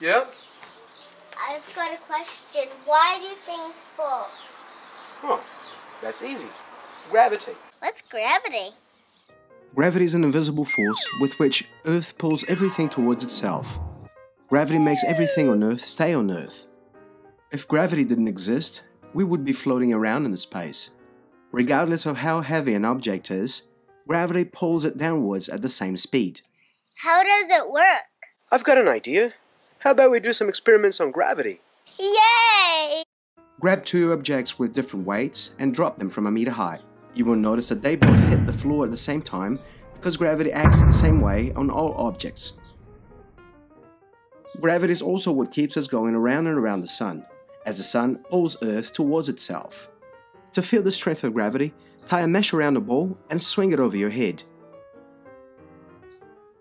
Yeah? I've got a question. Why do things fall? Oh, that's easy. Gravity. What's gravity? Gravity is an invisible force with which Earth pulls everything towards itself. Gravity makes everything on Earth stay on Earth. If gravity didn't exist, we would be floating around in space. Regardless of how heavy an object is, gravity pulls it downwards at the same speed. How does it work? I've got an idea. How about we do some experiments on gravity? Yay! Grab two objects with different weights and drop them from a meter high. You will notice that they both hit the floor at the same time because gravity acts the same way on all objects. Gravity is also what keeps us going around and around the sun, as the sun pulls Earth towards itself. To feel the strength of gravity, tie a mesh around a ball and swing it over your head.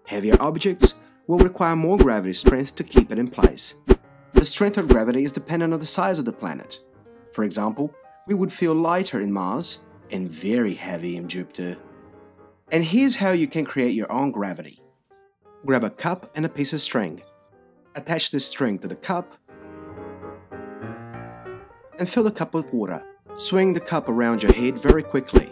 Heavier objects will require more gravity strength to keep it in place. The strength of gravity is dependent on the size of the planet. For example, we would feel lighter in Mars and very heavy in Jupiter. And here's how you can create your own gravity. Grab a cup and a piece of string. Attach this string to the cup and fill the cup with water. Swing the cup around your head very quickly.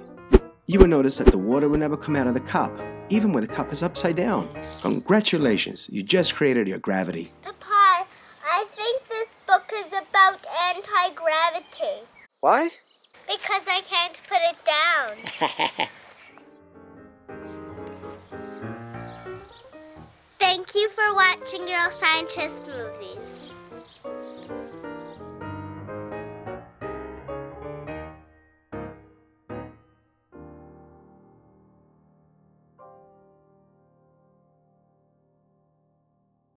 You will notice that the water will never come out of the cup, even when the cup is upside down. Congratulations, you just created your gravity. Papa, I think this book is about anti-gravity. Why? Because I can't put it down. Thank you for watching Girl Scientist Movies.